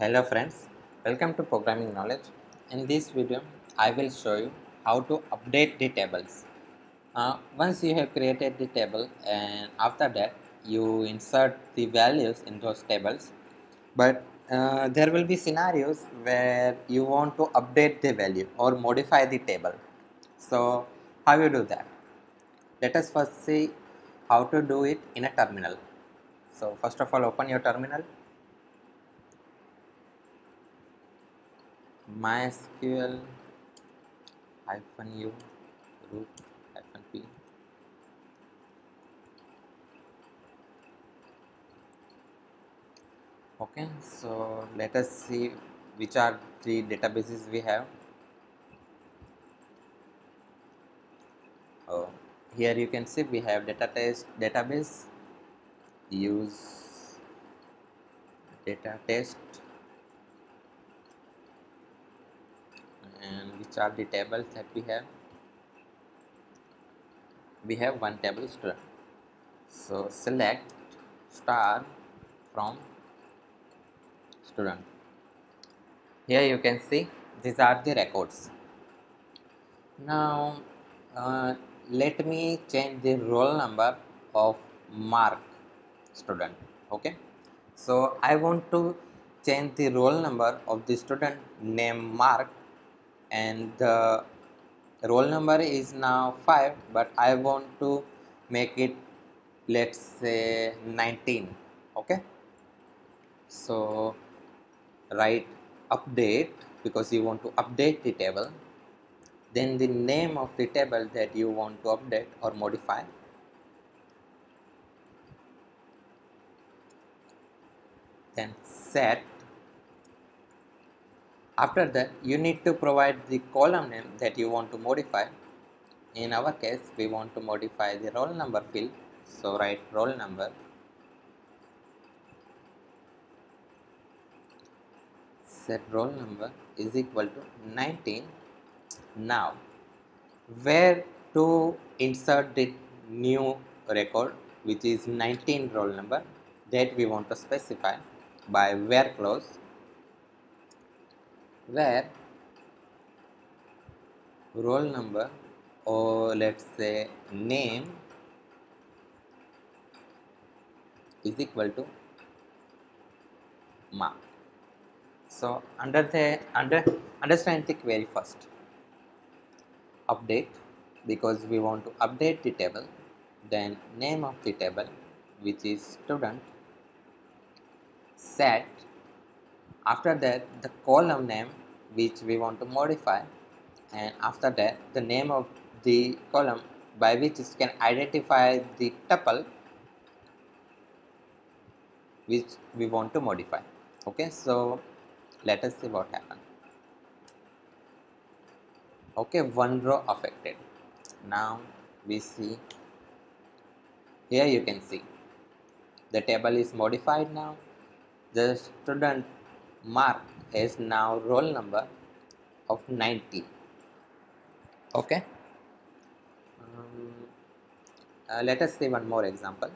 Hello friends, welcome to Programming Knowledge. In this video, I will show you how to update the tables. Uh, once you have created the table and after that you insert the values in those tables but uh, there will be scenarios where you want to update the value or modify the table. So how you do that? Let us first see how to do it in a terminal. So first of all open your terminal mysql hyphen u root hyphen p. Okay so let us see which are the databases we have. Oh, here you can see we have data test database use data test and which are the tables that we have. We have one table student so select star from student. Here you can see these are the records. Now uh, let me change the roll number of mark student okay? So i want to change the roll number of the student name mark and the roll number is now 5 but I want to make it let's say 19 okay? So write update because you want to update the table. Then the name of the table that you want to update or modify. Then set after that, you need to provide the column name that you want to modify. In our case, we want to modify the roll number field. So write roll number. Set roll number is equal to 19. Now, where to insert the new record which is 19 roll number that we want to specify by where clause where roll number or let's say name is equal to mark. So under the under understand the query first. Update because we want to update the table then name of the table which is student set after that the column name which we want to modify and after that the name of the column by which it can identify the tuple which we want to modify. Okay so let us see what happened. Okay one row affected. Now we see here you can see. The table is modified now. The student mark is now roll number of 90 okay? Um, uh, let us see one more example.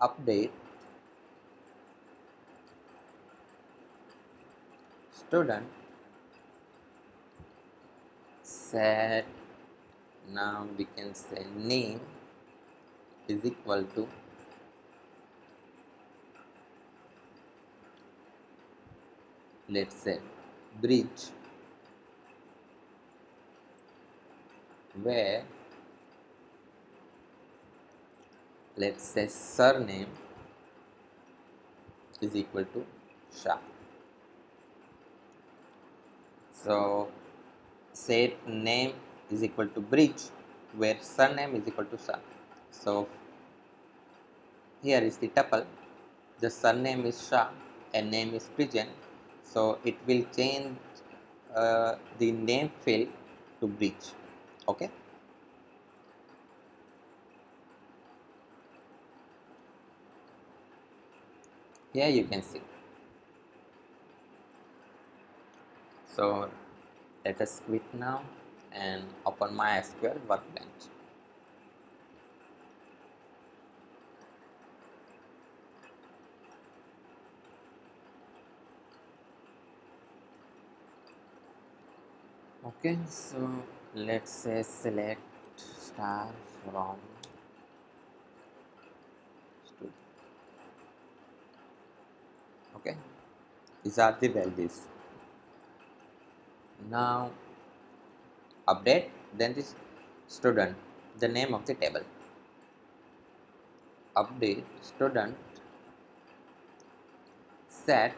Update. Student set now we can say name is equal to let's say bridge where let's say surname is equal to Shah. So set name is equal to bridge where surname is equal to Shah. So here is the tuple. The surname is Shah and name is Pigeon so it will change uh, the name field to bridge. Okay? Here you can see. So let us quit now and open my MySQL workbench okay so let's say select star from student. okay these are the values now update then this student the name of the table update student set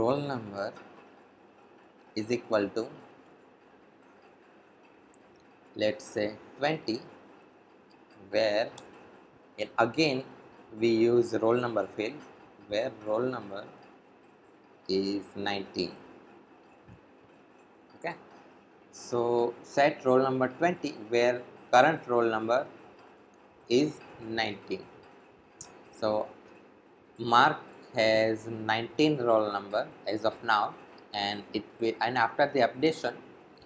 roll number is equal to let's say 20 where in again we use roll number field where roll number is 19 okay? So set roll number 20 where current roll number is 19 so mark has 19 roll number as of now and it will and after the updation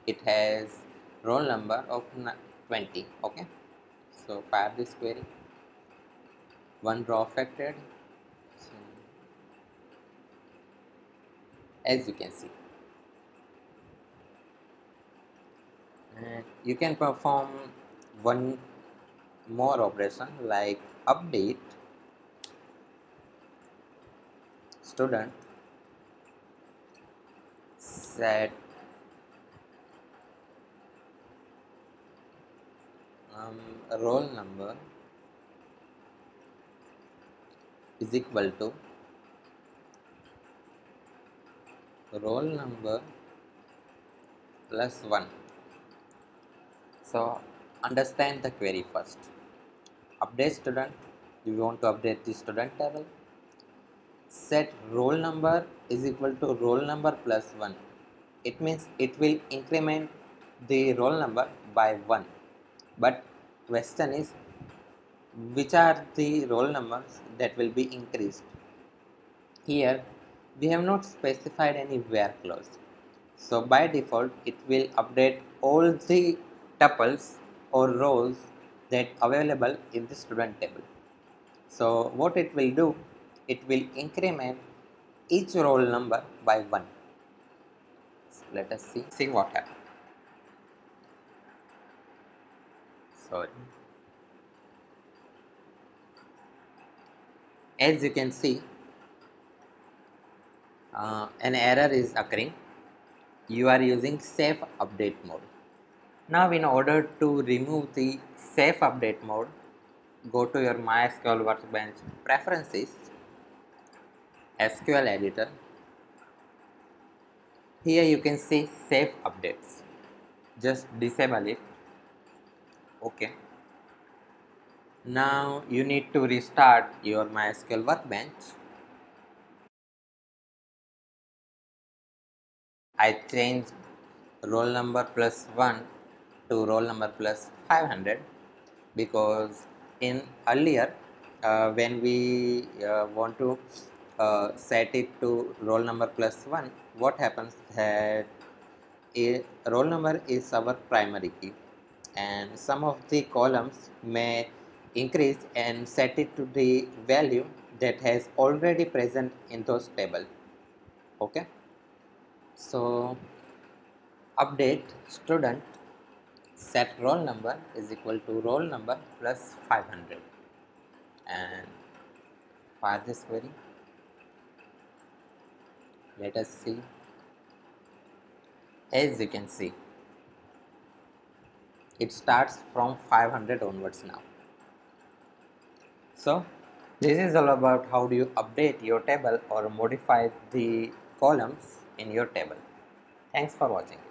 it has roll number of 20 okay? So fire this query. One row affected so, as you can see. And you can perform one more operation like update student set um, roll number is equal to roll number plus 1 so understand the query first. Update student you want to update the student table set roll number is equal to roll number plus 1 it means it will increment the roll number by 1 but question is which are the roll numbers that will be increased? Here we have not specified any where clause. So by default it will update all the tuples or rows that available in the student table. So what it will do? It will increment each roll number by 1 so let us see see what happens. Sorry. As you can see uh, an error is occurring. You are using safe update mode. Now in order to remove the safe update mode go to your mysql workbench preferences sql editor here you can see safe updates. Just disable it. Okay. Now you need to restart your MySQL workbench. I changed roll number plus 1 to roll number plus 500 because in earlier uh, when we uh, want to uh, set it to roll number plus 1 what happens that a roll number is our primary key. And some of the columns may increase and set it to the value that has already present in those table. Okay? So update student set roll number is equal to roll number plus 500 and fire this query let us see as you can see it starts from 500 onwards now so this is all about how do you update your table or modify the columns in your table. Thanks for watching.